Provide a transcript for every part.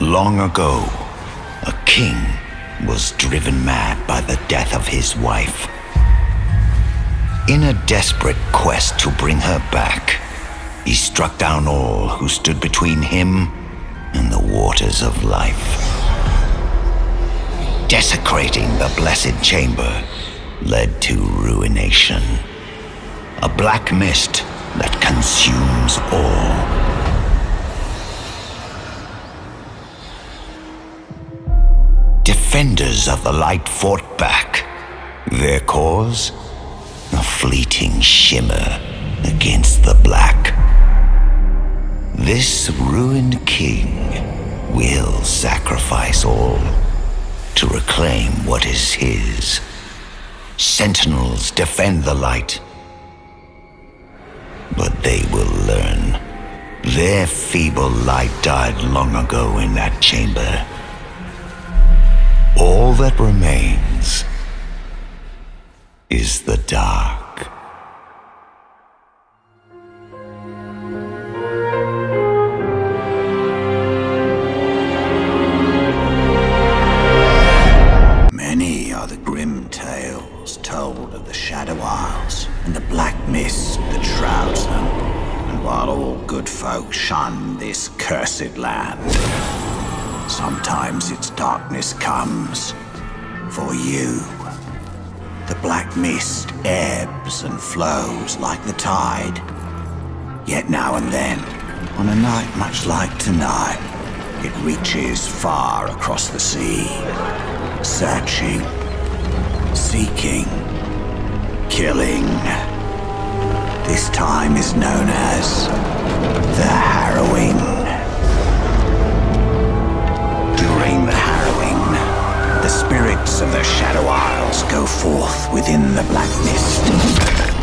Long ago, a king was driven mad by the death of his wife. In a desperate quest to bring her back, he struck down all who stood between him and the waters of life. Desecrating the blessed chamber led to ruination. A black mist that consumes all. Defenders of the light fought back. Their cause? A fleeting shimmer against the black. This ruined king will sacrifice all to reclaim what is his. Sentinels defend the light. But they will learn. Their feeble light died long ago in that chamber. All that remains is the dark. Many are the grim tales told of the Shadow Isles and the black mist that shrouds them. And while all good folk shun this cursed land, sometimes its darkness comes for you. The black mist ebbs and flows like the tide. Yet now and then, on a night much like tonight, it reaches far across the sea, searching, seeking, killing. This time is known as the Harrowing. During the harrowing, the spirits of the Shadow Isles go forth within the black mist.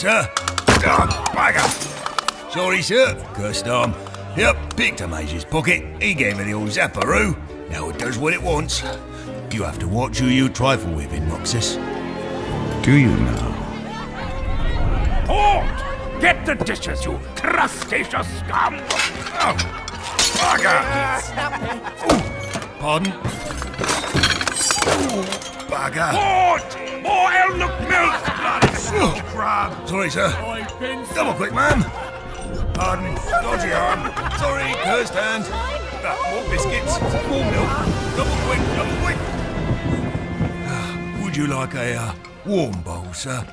Sir. Oh, bugger! Sorry, sir. Cursed arm. Yep, picked a mage's pocket. He gave me the old zapparoo. Now it does what it wants. You have to watch who you trifle with in Noxus. Do you now? Bort! Get the dishes, you crustaceous scum! Oh, bugger! Pardon? Ooh, Bugger. Bort! More Elnuk milk! Bloody crab! Sorry, sir. Double quick, ma'am. Pardon. Dodgy arm. Sorry, cursed hand. Uh, more biscuits. More milk. Double quick, double quick. Would you like a uh, warm bowl, sir?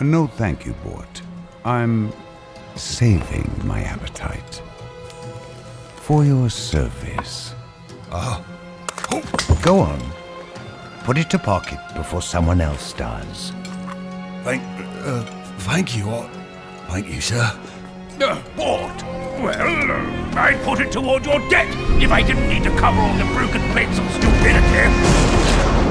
No, thank you, Bort. I'm saving my appetite. For your service. Ah. Oh. Go on. Put it to pocket before someone else does. Thank, uh, thank you. uh, Thank you, sir. Uh, Bort! Well, uh, I'd put it toward your debt if I didn't need to cover all the broken plates of stupidity.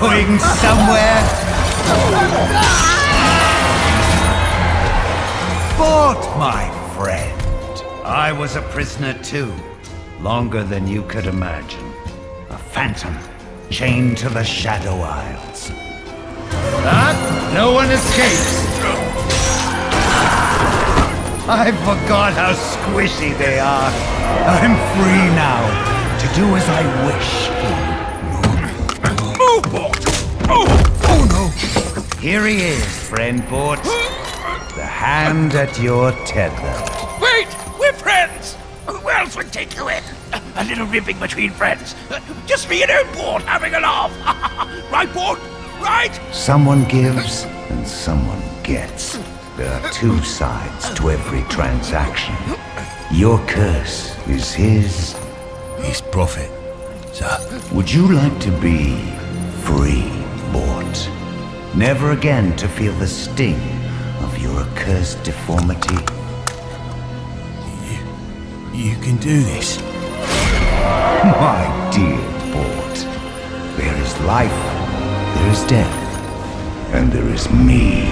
Going somewhere? Bort, my friend. I was a prisoner too. Longer than you could imagine. A phantom, chained to the Shadow Isles. But no one escapes. I forgot how squishy they are. I'm free now, to do as I wish. Here he is, friend Bort. The hand at your tether. Wait! We're friends! Who else would take you in? A little ribbing between friends. Just me and old Bort having a laugh. right, Bort? Right? Someone gives and someone gets. There are two sides to every transaction. Your curse is his. His profit, sir. Would you like to be free, Bort? Never again to feel the sting of your accursed deformity? You can do this. My dear Bort, there is life, there is death, and there is me.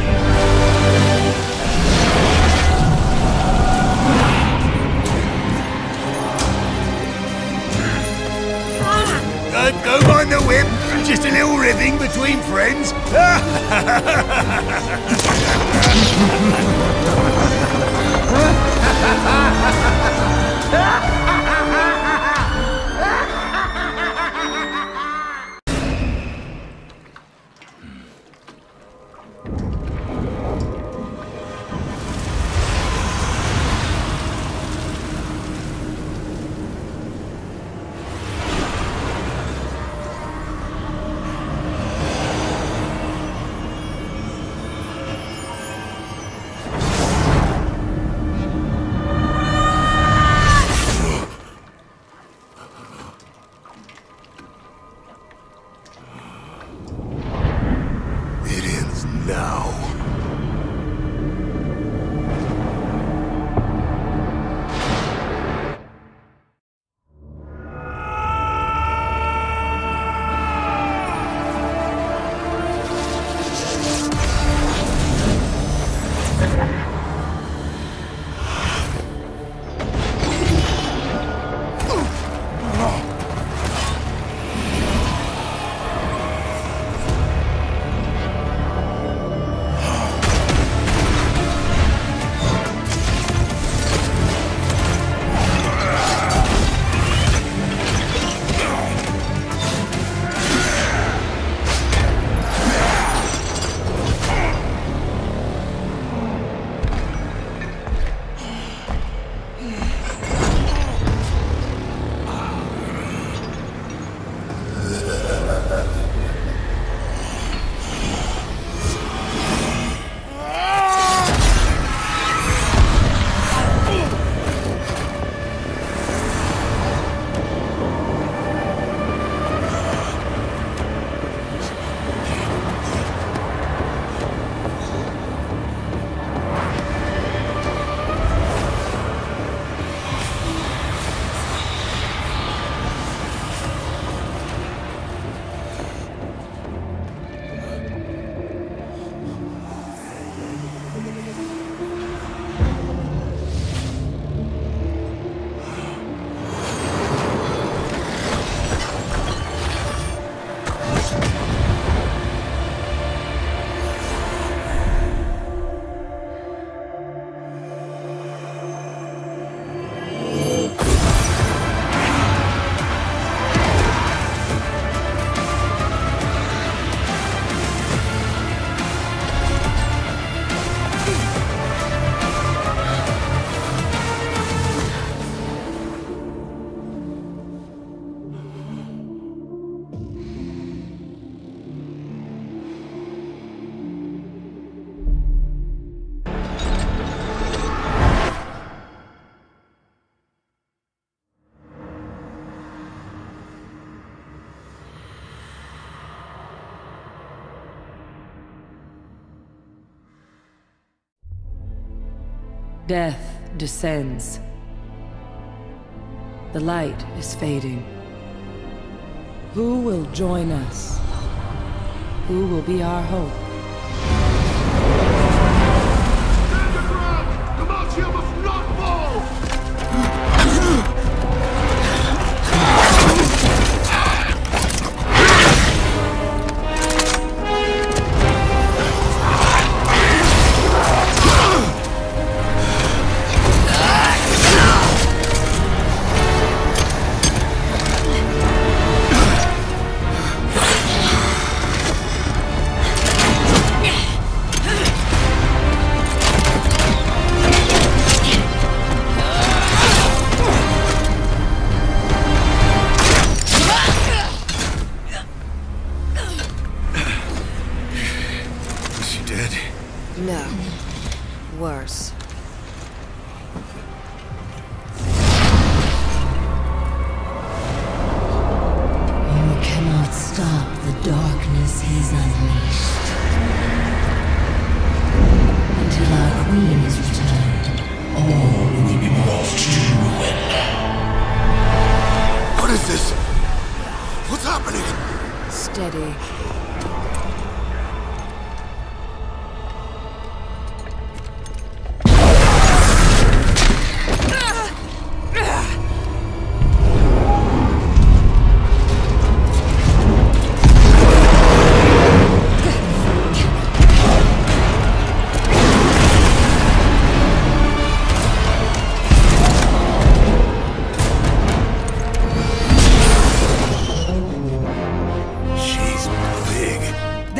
Don't go mind the whip. Just a little ribbing between friends. Death descends. The light is fading. Who will join us Who will be our hope?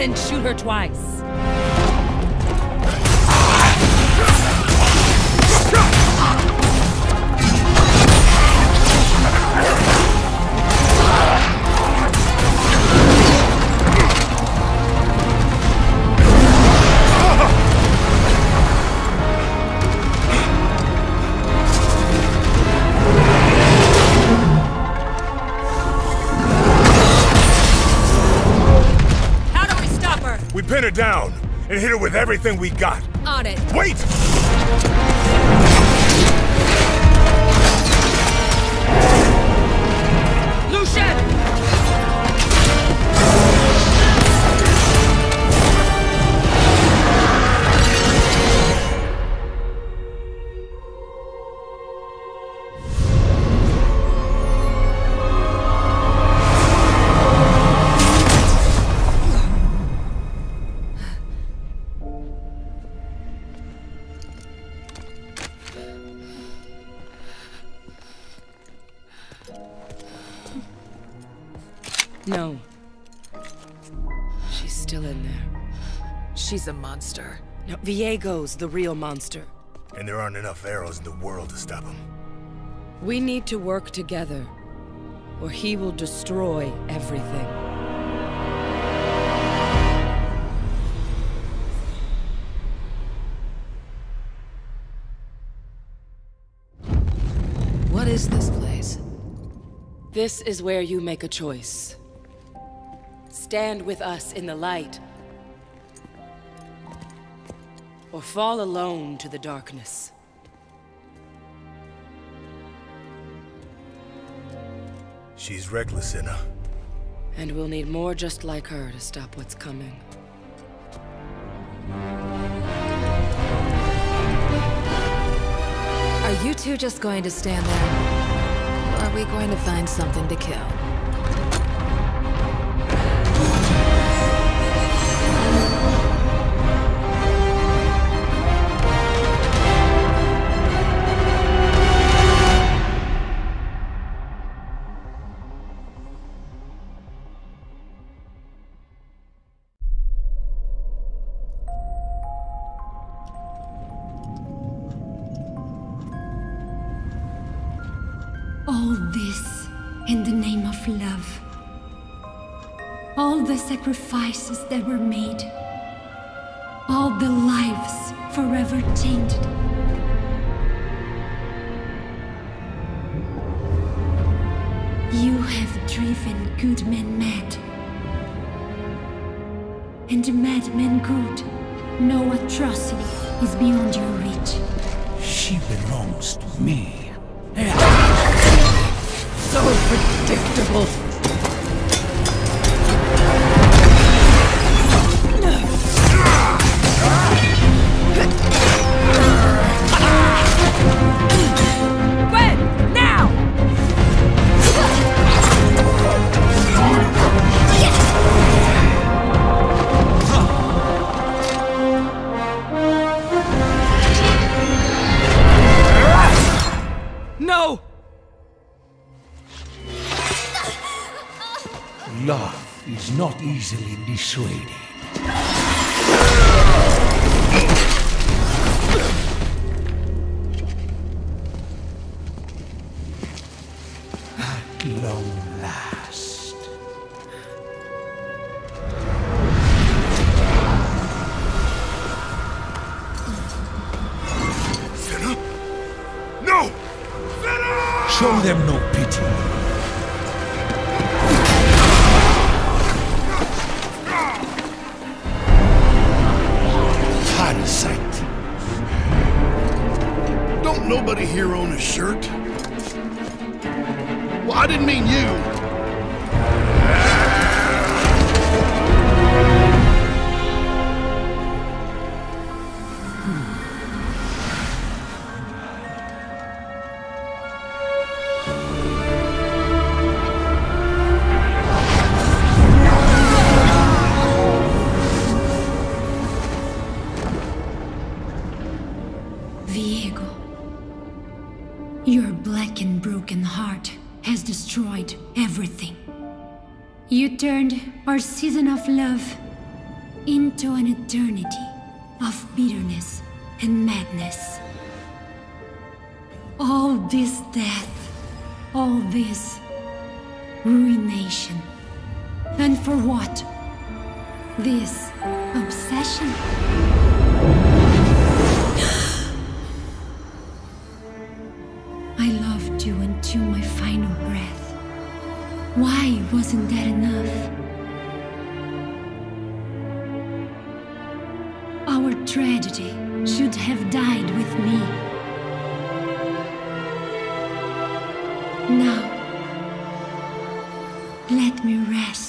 Then shoot her twice. Down and hit her with everything we got. On it. Wait! She's a monster. No, Viego's the real monster. And there aren't enough arrows in the world to stop him. We need to work together, or he will destroy everything. What is this place? This is where you make a choice. Stand with us in the light, or fall alone to the darkness. She's reckless, Senna. And we'll need more just like her to stop what's coming. Are you two just going to stand there? Or are we going to find something to kill? Sacrifices that were made. All the lives forever tainted. You have driven good men mad. And madmen good. No atrocity is beyond your reach. She belongs to me. So predictable. Easily Viego, your black and broken heart has destroyed everything. You turned our season of love into an eternity of bitterness and madness. All this death, all this ruination. And for what? This obsession? Wasn't that enough? Our tragedy should have died with me. Now, let me rest.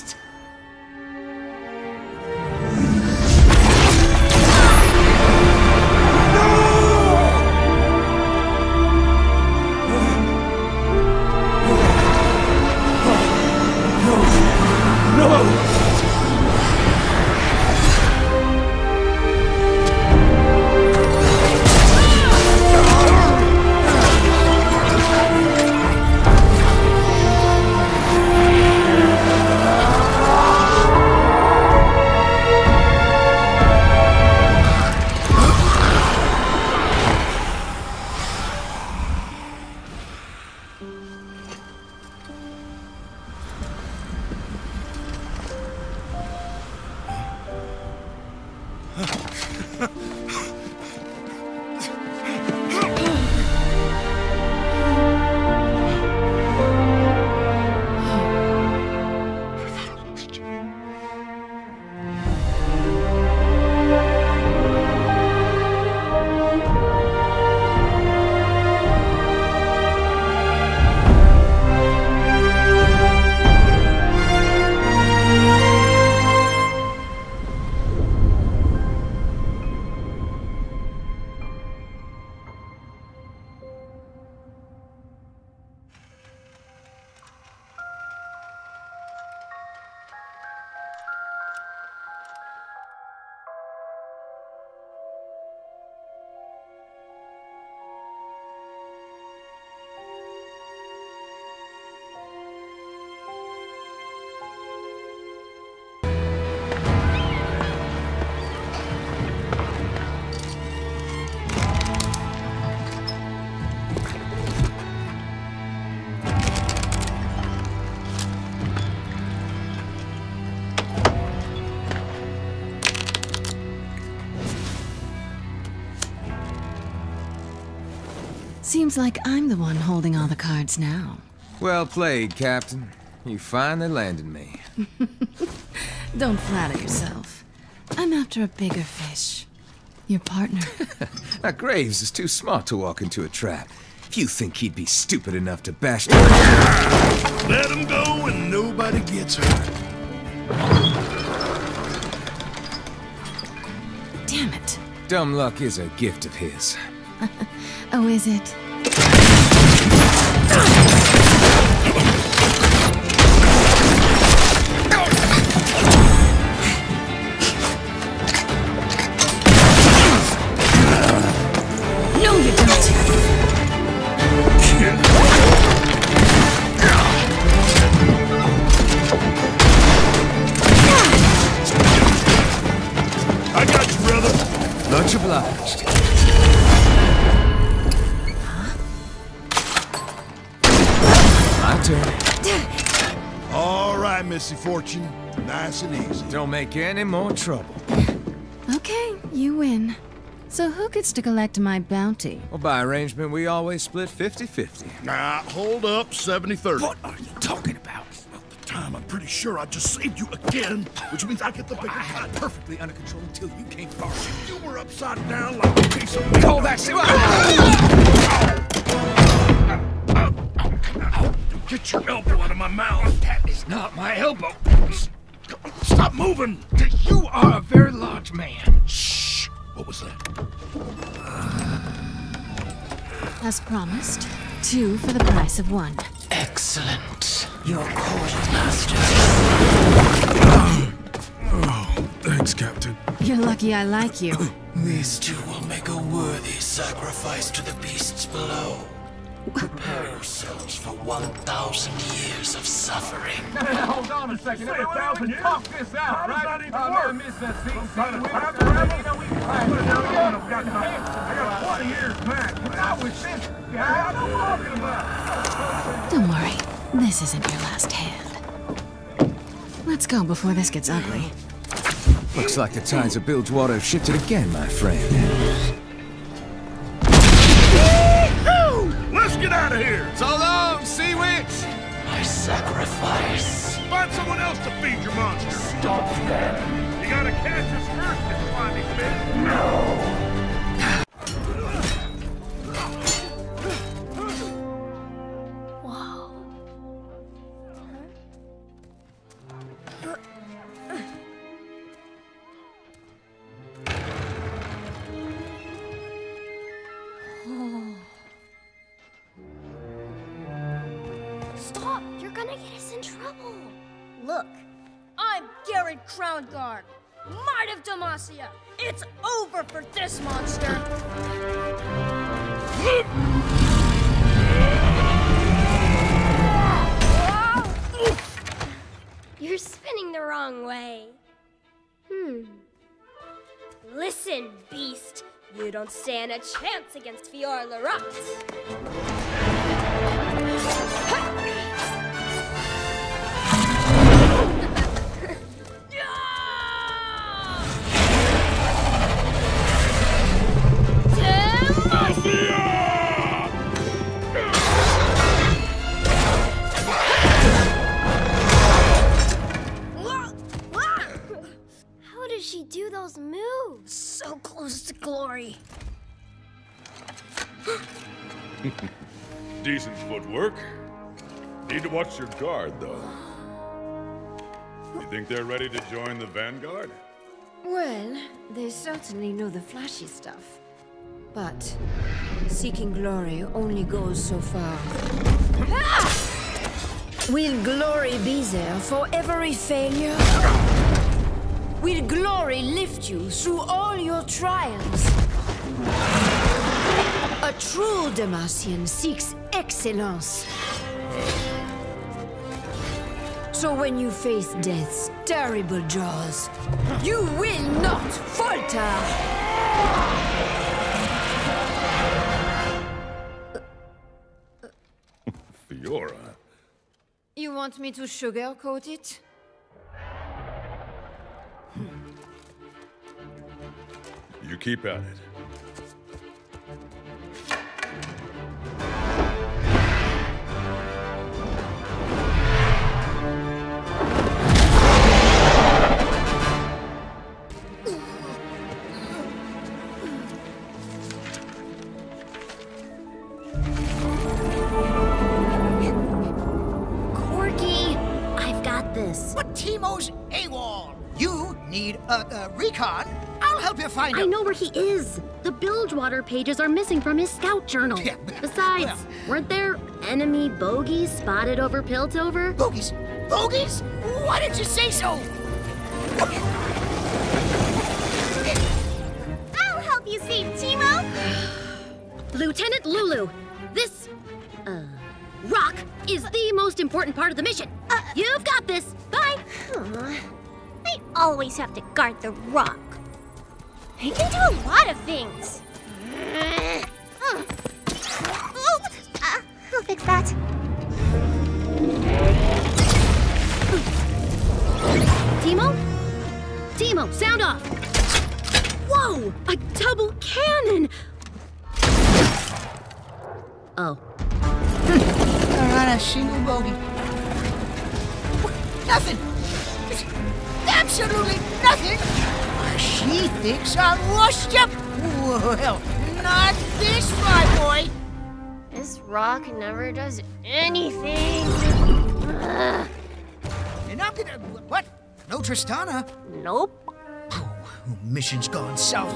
Seems like I'm the one holding all the cards now. Well played, Captain. You finally landed me. Don't flatter yourself. I'm after a bigger fish. Your partner. Now, Graves is too smart to walk into a trap. If you think he'd be stupid enough to bash... Let him go and nobody gets hurt. Damn it. Dumb luck is a gift of his. Oh, is it? Make any more trouble. Okay, you win. So who gets to collect my bounty? Well, by arrangement, we always split 50-50. Now, hold up, 70-30. What are you talking about? the time, I'm pretty sure I just saved you again, which means I get the bigger I had cut. it perfectly under control until you came forward. You were upside down like a piece of. Call that shit. Get your elbow out of my mouth. That is not my elbow. Stop moving. You are a very large man. Shh. What was that? As promised, two for the price of one. Excellent. Your quartermaster. Oh, thanks, Captain. You're lucky I like you. These two will make a worthy sacrifice to the beasts below. Prepare yourselves for 1,000 years of suffering. Hold on a second. Every thousand talk this out, right? that even Oh, work? man, miss that seat. See, we have to have it. We I got 20 years back. Not with this guy. I'm talking about. Don't worry, this isn't your last hand. Let's go before this gets ugly. Looks like the tides of Bilgewater have shifted again, my friend. Get out of here. So long, Sea Witch! My sacrifice. Find someone else to feed your monster. Stop them. You gotta catch us first, you slimy fish. Whoa. It's over for this monster. You're spinning the wrong way. Hmm. Listen, beast. You don't stand a chance against Fiora Laurent. Those moves? So close to glory. Decent footwork. Need to watch your guard, though. You think they're ready to join the Vanguard? Well, they certainly know the flashy stuff. But seeking glory only goes so far. Ah! Will glory be there for every failure? Will glory lift you through all your trials? A true Demacian seeks excellence. So when you face death's terrible jaws, you will not falter! Fiora. You want me to sugarcoat it? You keep at it. Corki, I've got this. But Teemo's AWOL. You need a, a recon. I'll help you find him. I know where he is. The Bilgewater pages are missing from his scout journal. Yeah, Besides, well. weren't there enemy bogies spotted over Piltover? Bogies? Bogies? Why didn't you say so? I'll help you save Teemo. Lieutenant Lulu, this, uh, rock is the most important part of the mission. Uh, You've got this. Bye. Huh. I always have to guard the rock. He can do a lot of things. Oh, uh, I'll fix that. Teemo? Teemo, sound off! Whoa! A double cannon! Oh. Not a single bogey. Nothing. Absolutely nothing. She thinks I'm washed up. Well, not this, my boy. This rock never does anything. Ugh. And I'm gonna. What? No Tristana? Nope. Oh, Mission's gone south.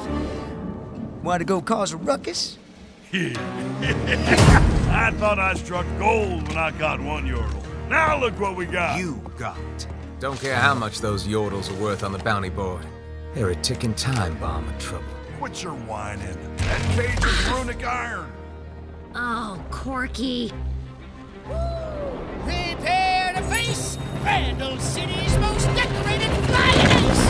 Want to go cause a ruckus? I thought I struck gold when I got one yordle. Now look what we got. You got. Don't care how much those yordles are worth on the bounty board. They're a ticking time bomb of trouble. Quit your whining. That cage is runic iron. Oh, Corki. Prepare to face Bandle City's most decorated lioness!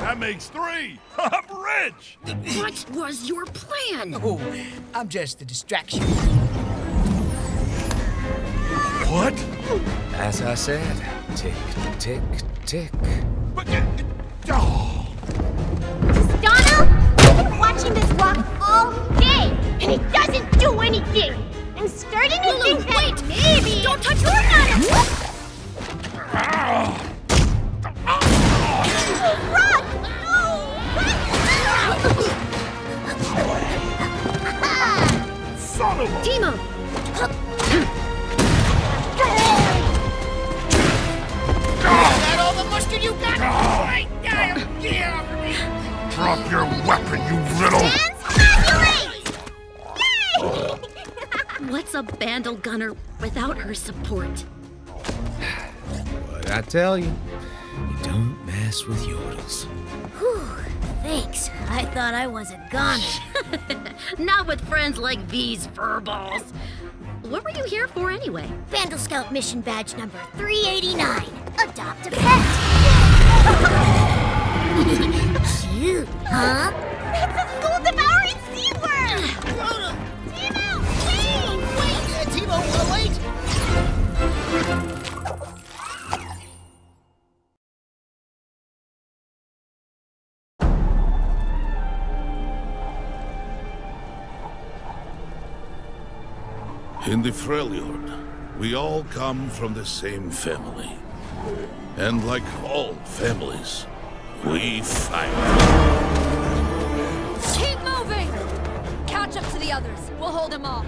That makes three. I'm rich. What was your plan? Oh, I'm just a distraction. What? As I said, tick, tick, tick. Uh, oh. Donna, I've been watching this rock all day, and it doesn't do anything. I'm starting to Lulu, think that wait! maybe. Don't touch your cannon! You got? Right now, get off of me! Drop your weapon, you little... What's a bandle gunner without her support? What I tell you, you don't mess with yordles. Whew, thanks. I thought I was a goner. Not with friends like these furballs. What were you here for anyway? Bandle Scout mission badge number 389. Adopt a pet. Cute, huh? It's a school devouring sea worm! Teemo, wait! Wait, Teemo, wait! In the Freljord, we all come from the same family. And like all families, we fight. Keep moving! Catch up to the others. We'll hold them off.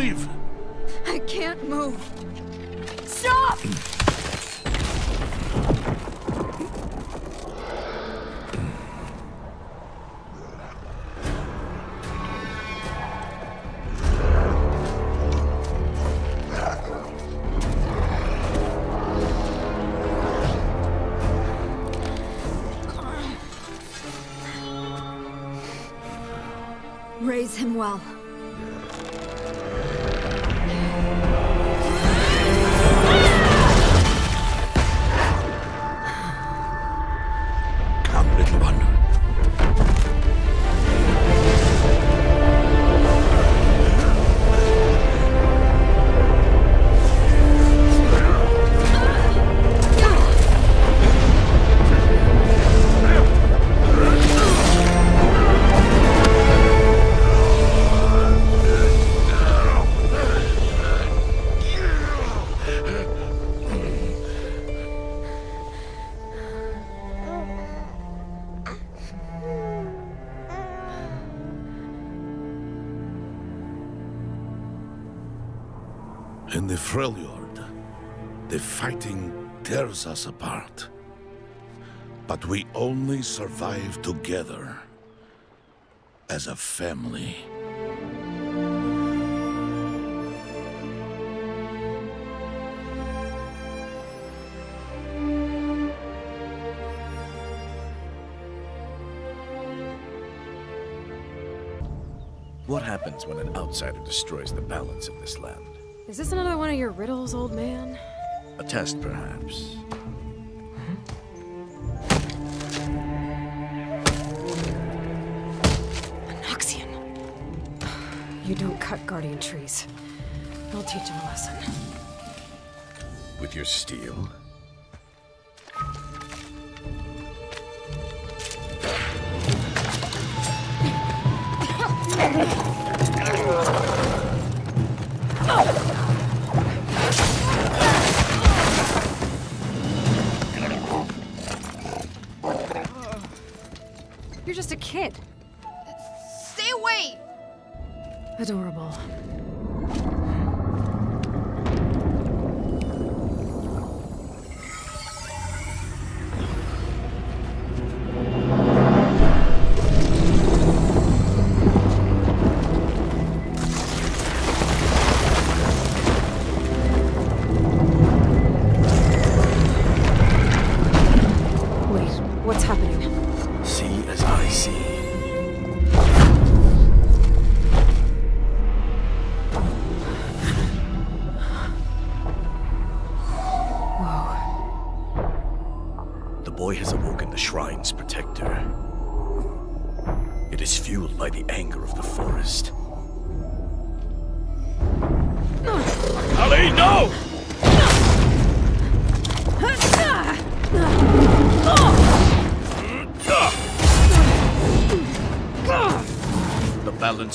Leave. Only survive together as a family. What happens when an outsider destroys the balance of this land? Is this another one of your riddles, old man? A test, perhaps. You don't cut guardian trees. I'll teach him a lesson. With your steel?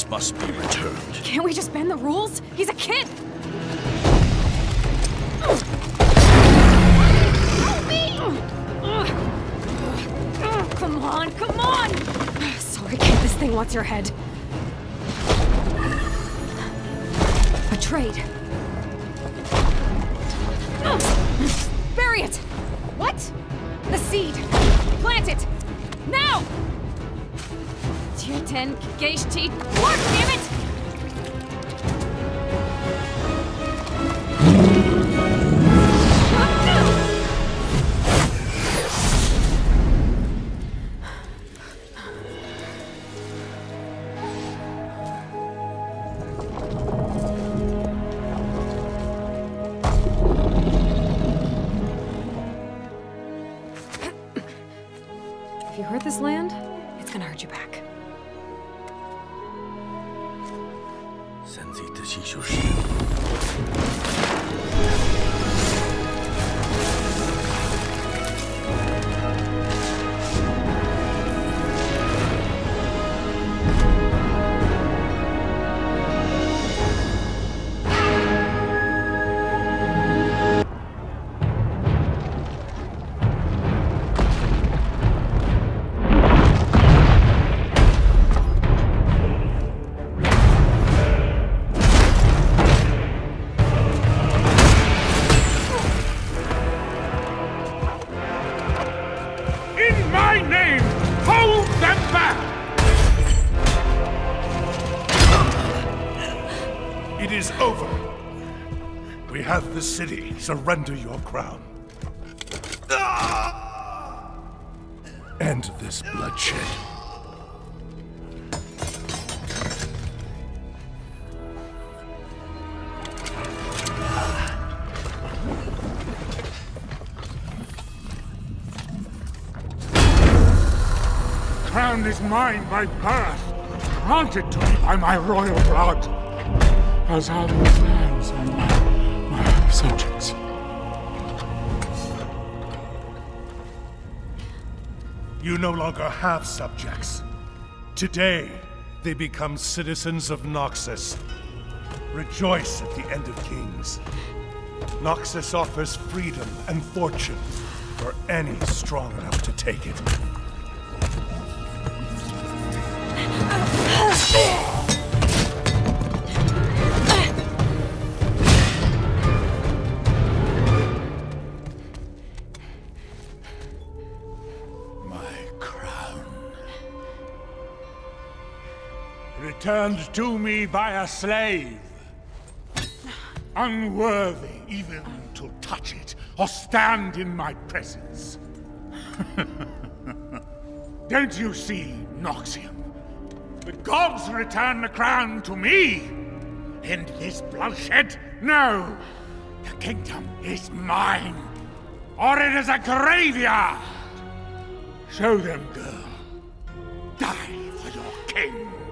Must be returned. Can't we just bend the rules? He's a kid! Come on, come on! Sorry, kid, this thing wants your head. If you hurt this land, it's gonna hurt you back. Surrender your crown. End this bloodshed. Crown is mine by birth, granted to me by my royal blood. As are these lands and my, my subjects. You no longer have subjects. Today, they become citizens of Noxus. Rejoice at the end of kings. Noxus offers freedom and fortune for any strong enough to take it. To me by a slave. Unworthy even to touch it or stand in my presence. Don't you see, Noxian? The gods return the crown to me! End this bloodshed? No! The kingdom is mine! Or it is a graveyard! Show them, girl. Die for your king!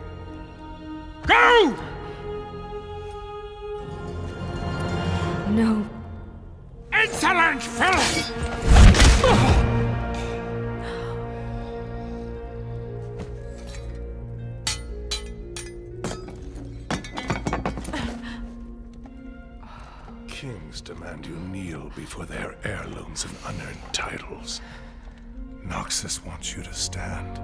Go! No. Insolent villain! Kings demand you kneel before their heirlooms and unearned titles. Noxus wants you to stand,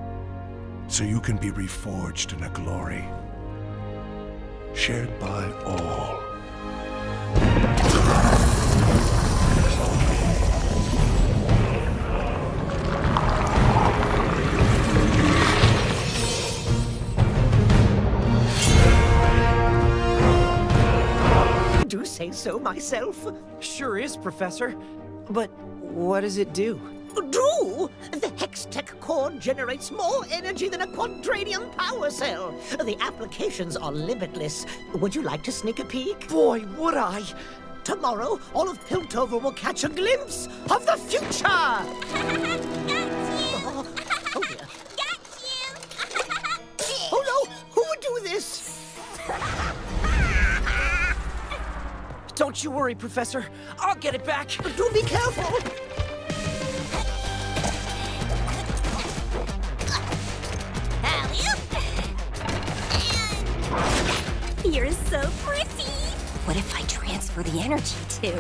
so you can be reforged in a glory shared by all. do say so myself. Sure is, Professor. But what does it do? Do? The Hextech core generates more energy than a quadradium power cell. The applications are limitless. Would you like to sneak a peek? Boy, would I! Tomorrow, all of Piltover will catch a glimpse of the future! oh, oh dear. oh no! Who would do this? Don't you worry, Professor. I'll get it back. Do be careful! You're so pretty! What if I transfer the energy to...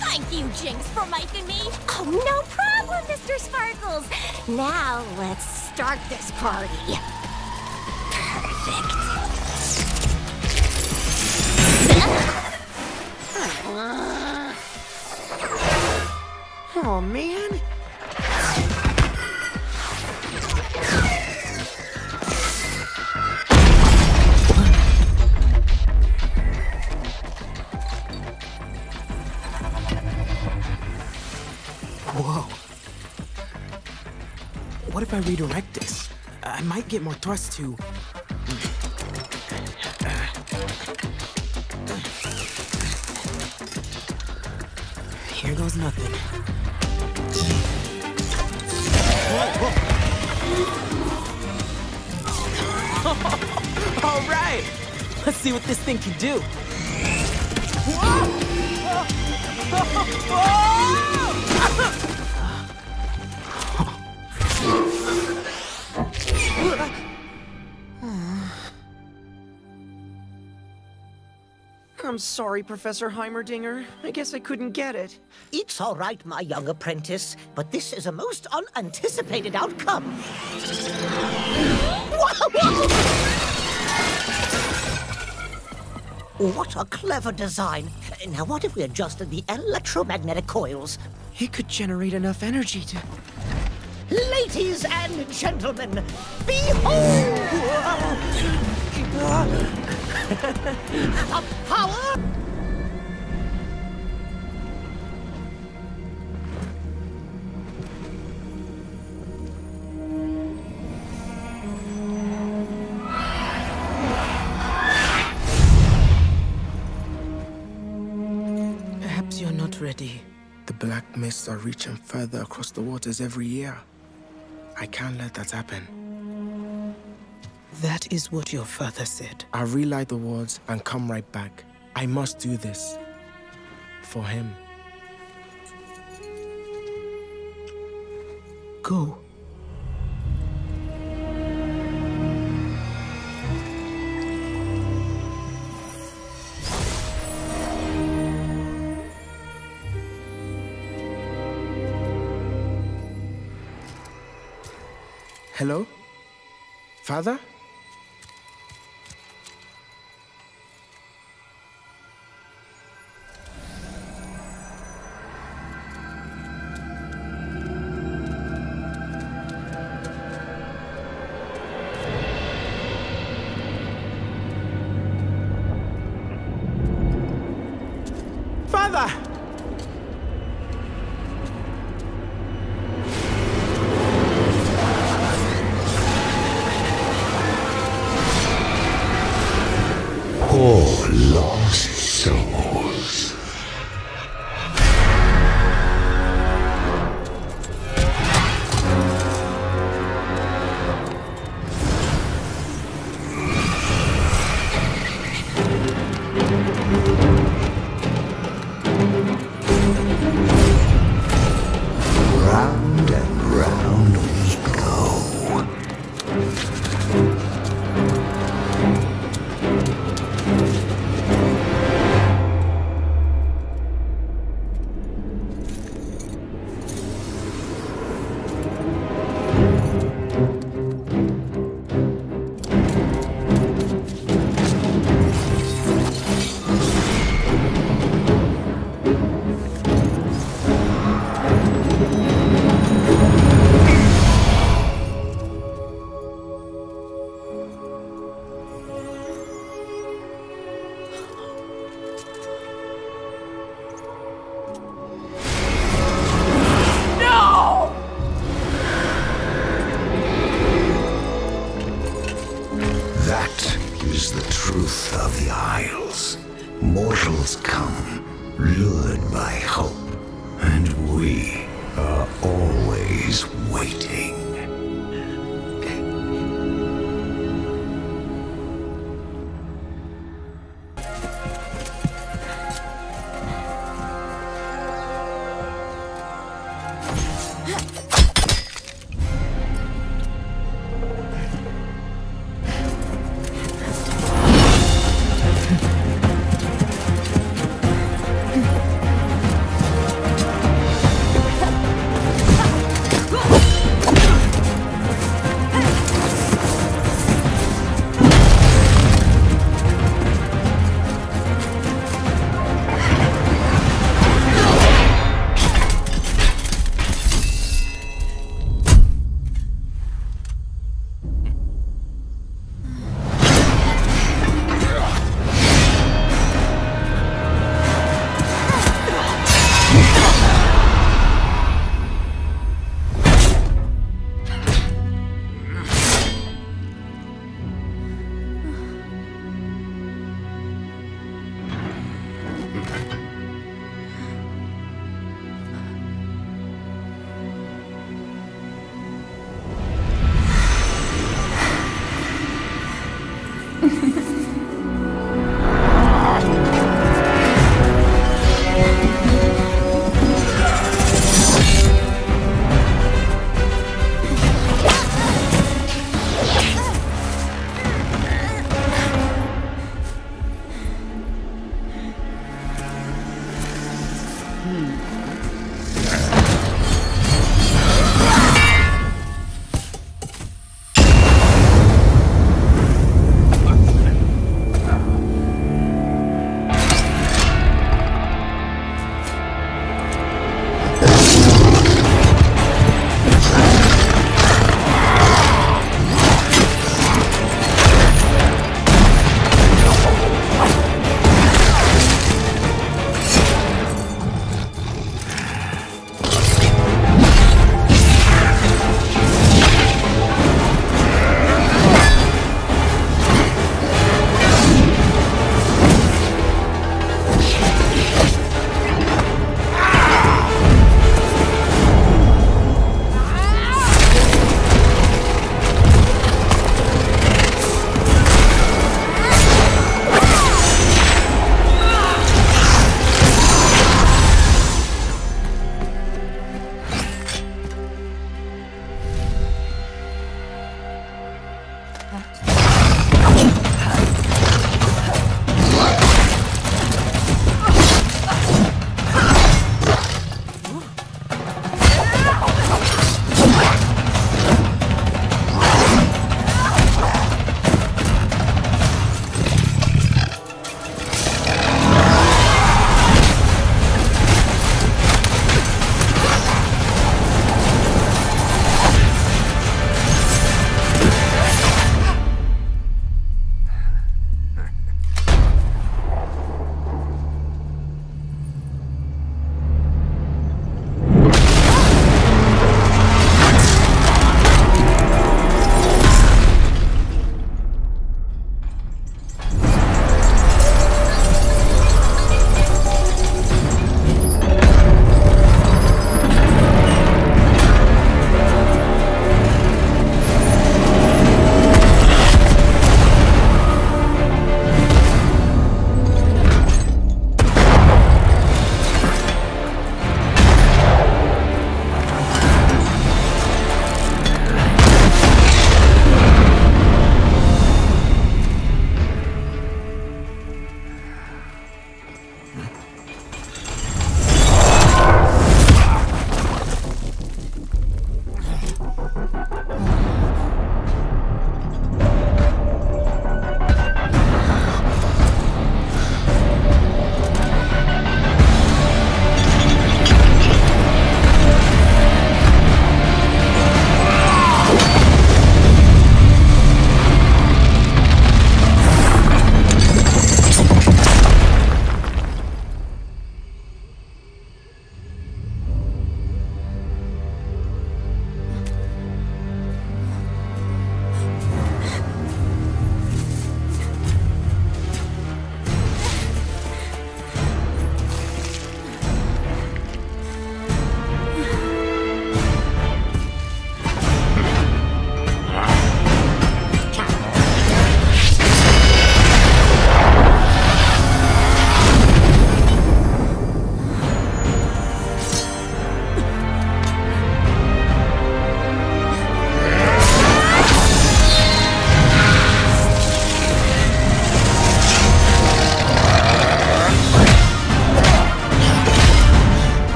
Thank you, Jinx, for making me. Oh, no problem, Mr. Sparkles. Now let's start this party. Perfect. Oh, man. What if I redirect this? I might get more thrust to... Here goes nothing. All right! Let's see what this thing can do. I'm sorry, Professor Heimerdinger. I guess I couldn't get it. It's all right, my young apprentice, but this is a most unanticipated outcome. What a clever design. Now, what if we adjusted the electromagnetic coils? It could generate enough energy to... Ladies and gentlemen, behold! Power Perhaps you're not ready. The black mists are reaching further across the waters every year. I can't let that happen. That is what your father said. I'll relight the wards and come right back. I must do this. For him. Go. Hello? Father?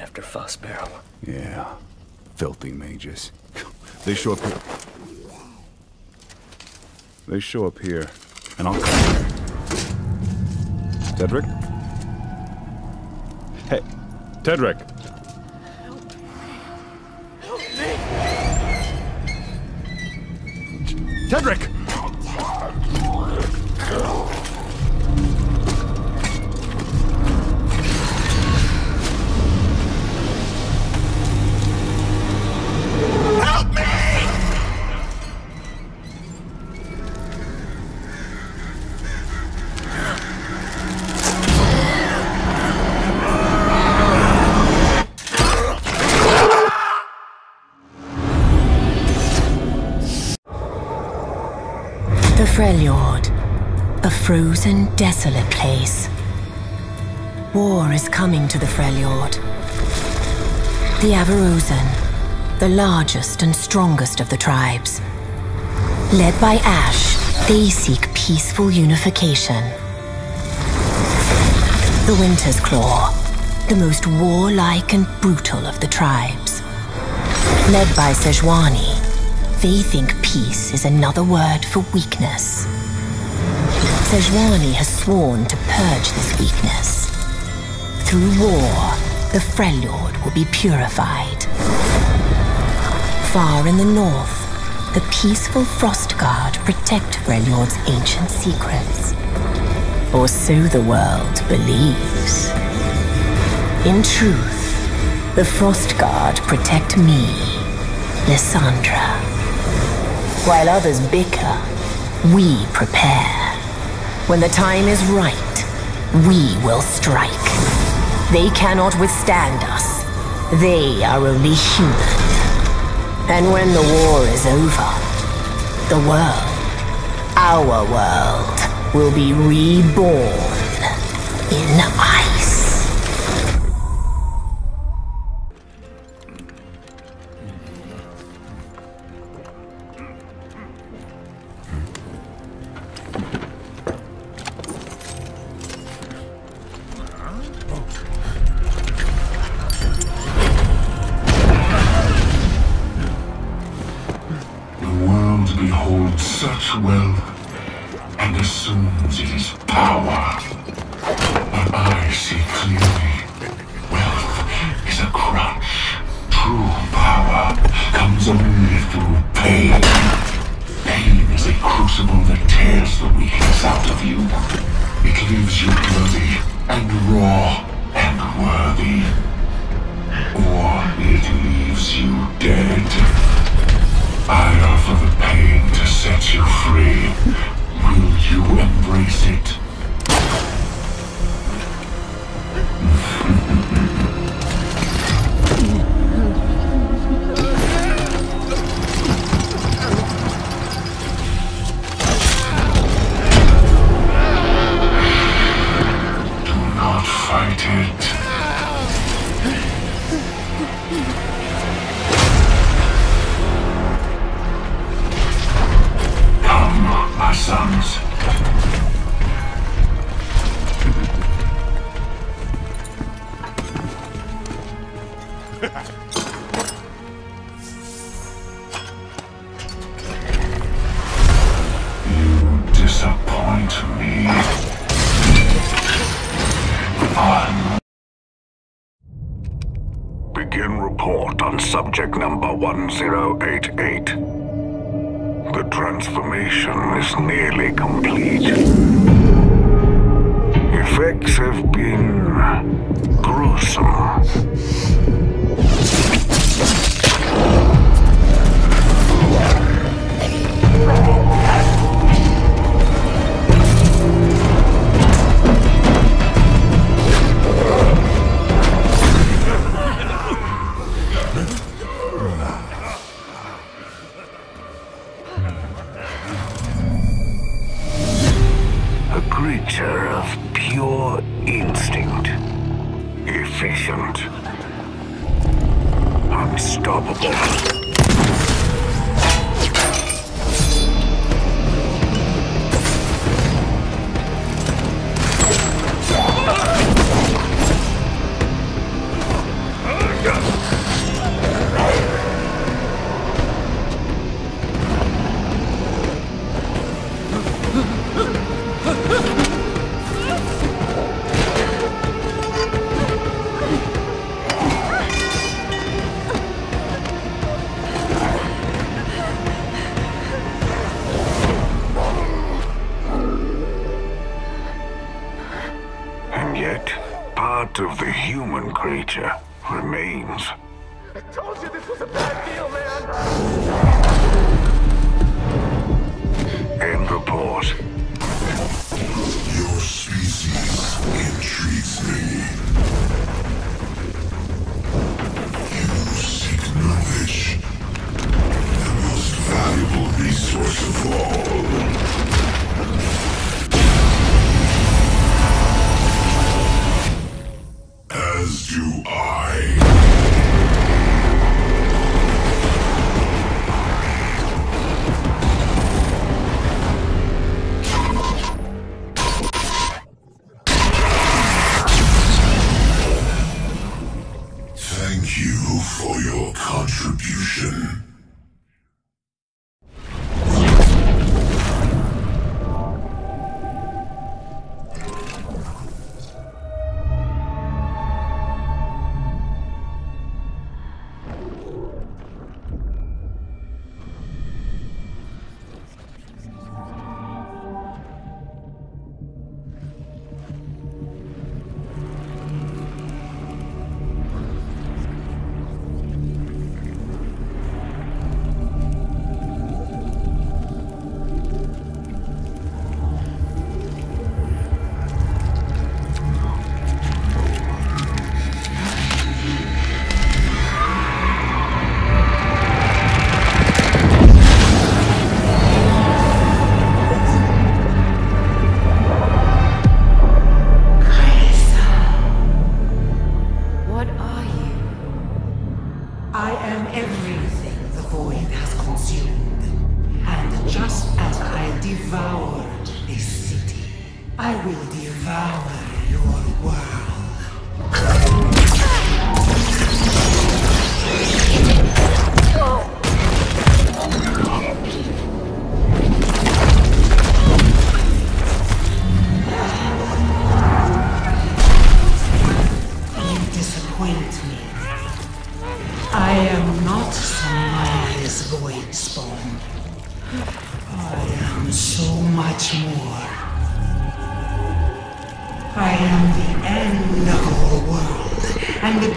After Fossbarrow. Yeah. Filthy mages. They show up here. They show up here, and I'll come here. Tedric? Hey, Tedric! Tedric! Help frozen, desolate place. War is coming to the Freljord. The Avarosan, the largest and strongest of the tribes. Led by Ashe, they seek peaceful unification. The Winter's Claw, the most warlike and brutal of the tribes. Led by Sejuani, they think peace is another word for weakness. Sejuani has sworn to purge this weakness. Through war, the Freljord will be purified. Far in the north, the peaceful Frostguard protect Freljord's ancient secrets. Or so the world believes. In truth, the Frostguard protect me, Lissandra. While others bicker, we prepare. When the time is right, we will strike. They cannot withstand us. They are only human. And when the war is over, the world, our world, will be reborn in ice. Effects have been gruesome.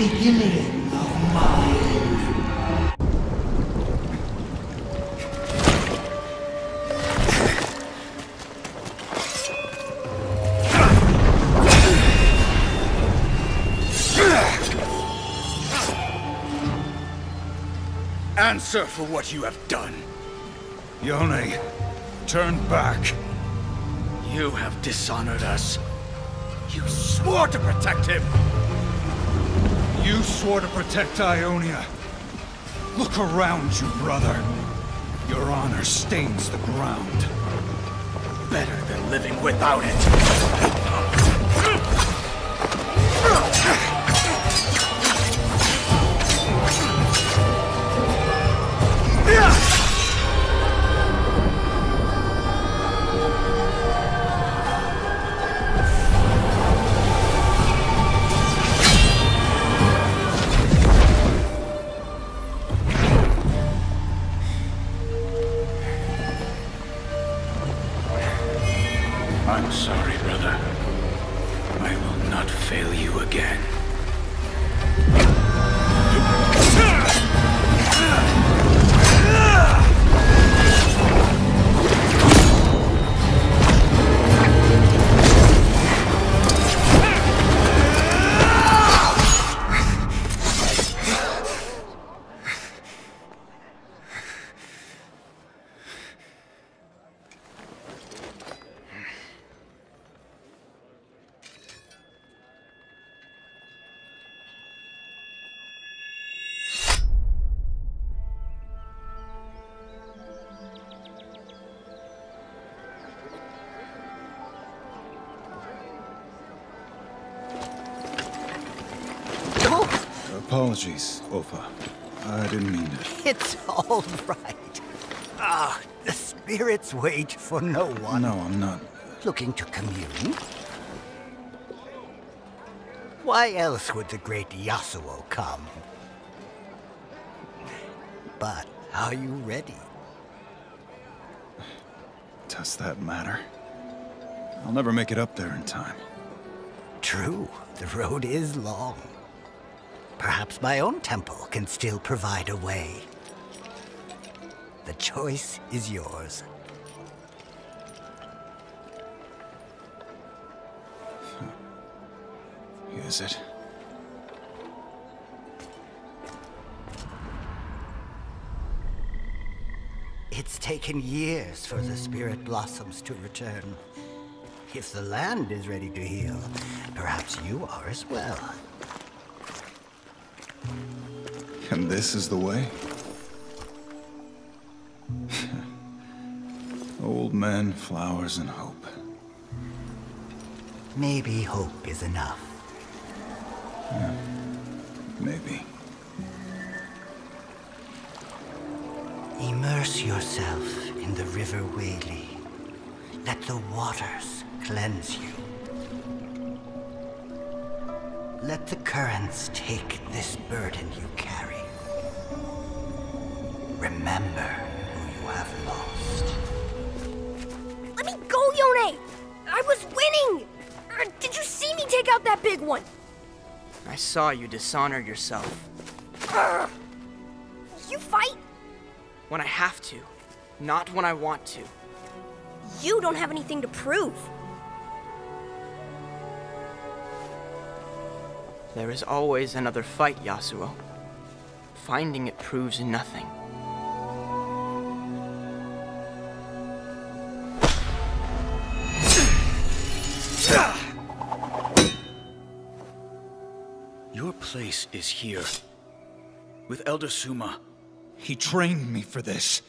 Beginning of mine. Answer for what you have done. Yone, turn back. You have dishonored us. You swore to protect him. You swore to protect Ionia. Look around you, brother. Your honor stains the ground. Better than living without it. Apologies, Opa. I didn't mean to. It's all right. Ah, the spirits wait for no one. No, I'm not. Looking to commune? Why else would the great Yasuo come? But are you ready? Does that matter? I'll never make it up there in time. True, the road is long. Perhaps my own temple can still provide a way. The choice is yours. Hmm. Is it? It's taken years for the spirit blossoms to return. If the land is ready to heal, perhaps you are as well. And this is the way? Old men, flowers, and hope. Maybe hope is enough. Yeah, maybe. Immerse yourself in the River Whaley. Let the waters cleanse you. Let the currents take this burden you carry. Remember who you have lost. Let me go, Yone! I was winning! Er, Did you see me take out that big one? I saw you dishonor yourself. Urgh. You fight? When I have to, not when I want to. You don't have anything to prove. There is always another fight, Yasuo. Finding it proves nothing. Your place is here. With Elder Souma. He trained me for this.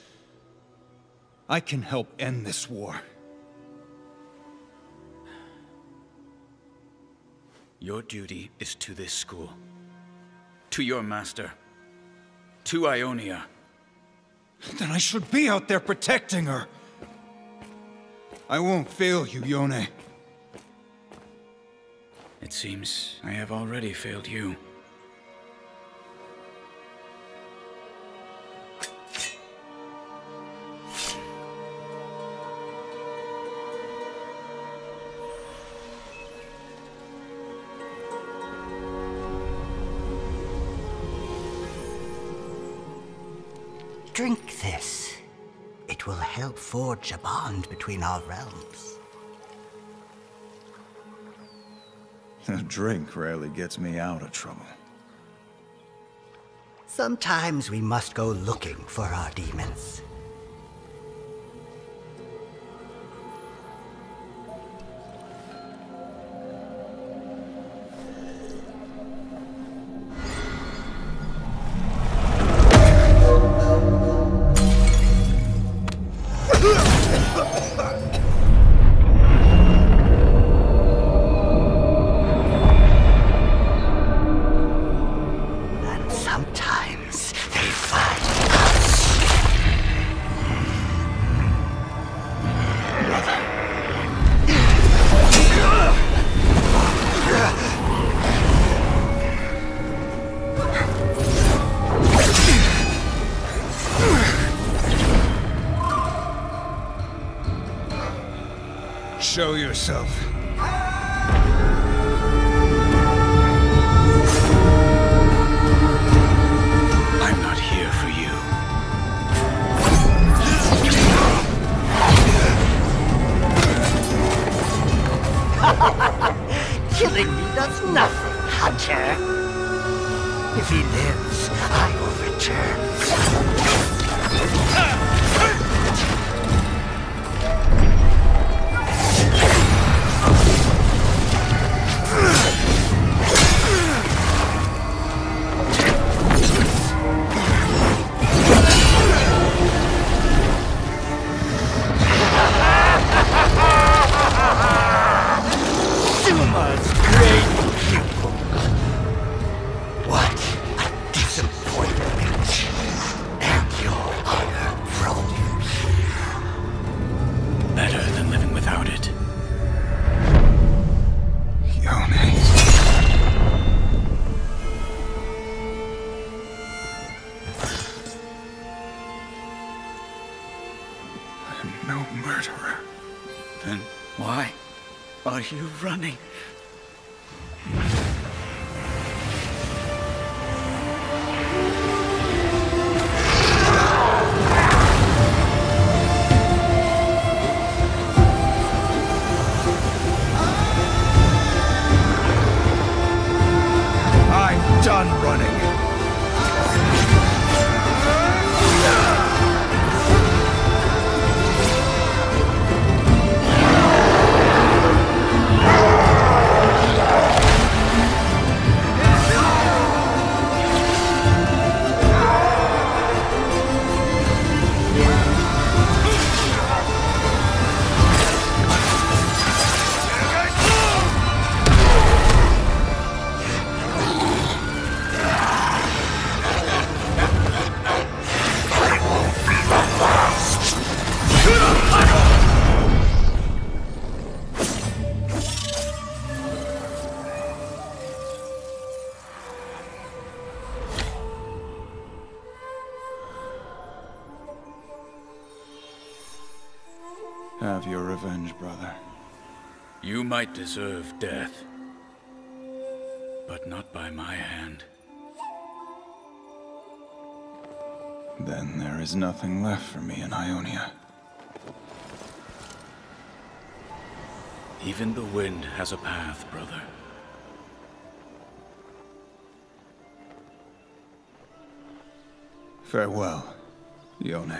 I can help end this war. Your duty is to this school. To your master. To Ionia. Then I should be out there protecting her. I won't fail you, Yone. It seems I have already failed you. Drink this. It will help forge a bond between our realms. A drink rarely gets me out of trouble. Sometimes we must go looking for our demons. Show yourself. Are you running? Might deserve death, but not by my hand. Then there is nothing left for me in Ionia. Even the wind has a path, brother. Farewell, Yone.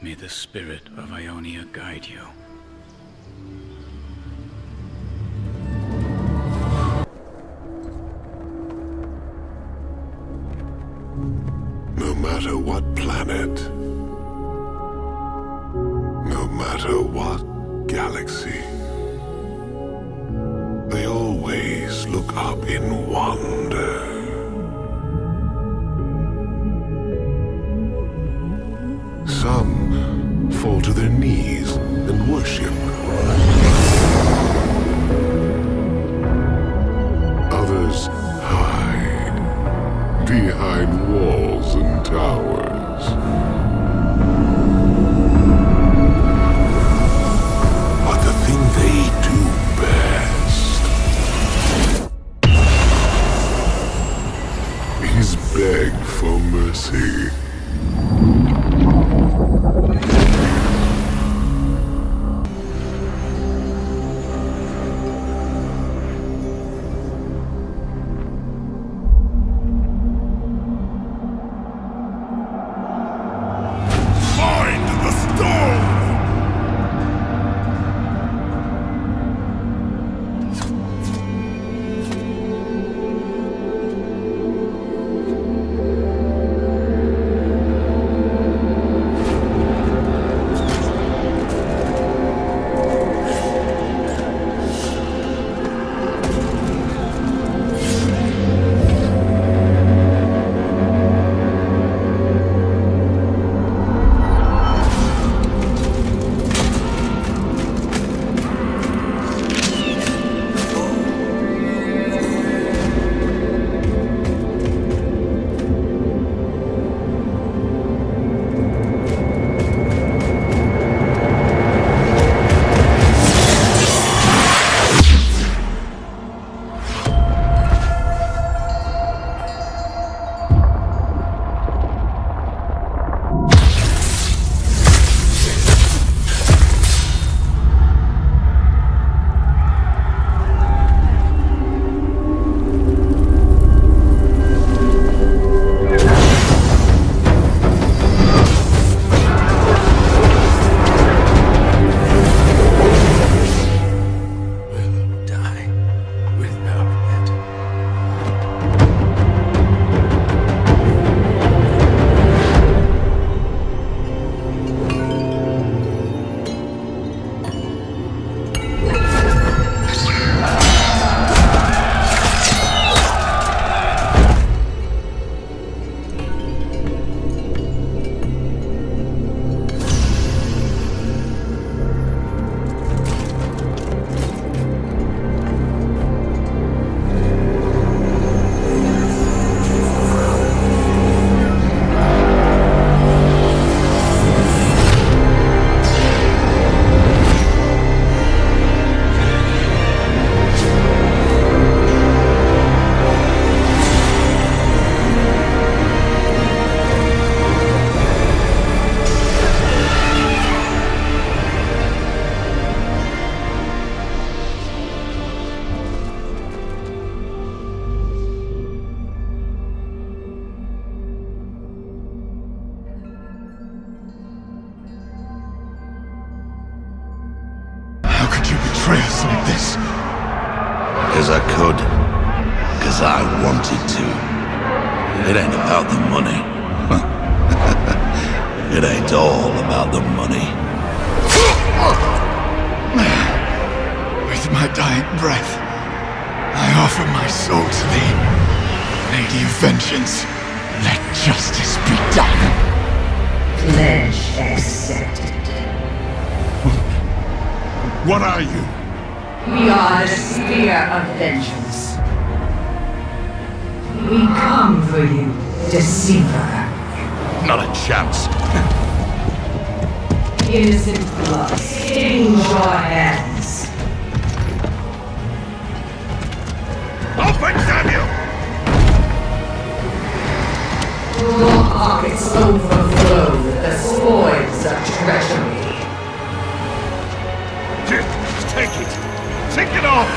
May the spirit of Ionia guide you. No matter what planet, no matter what galaxy, they always look up in wonder. Some fall to their knees and worship. Others hide behind walls and towers. It ain't all about the money. With my dying breath, I offer my soul to thee. Lady of Vengeance, let justice be done. Pledge accepted. What are you? We are the Spear of Vengeance. We come for you, Deceiver. Not a chance. Innocent blood stains your hands. Open, Samuel! Your pockets overflow with the spoils of treachery. Just take it. Take it off!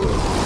Good.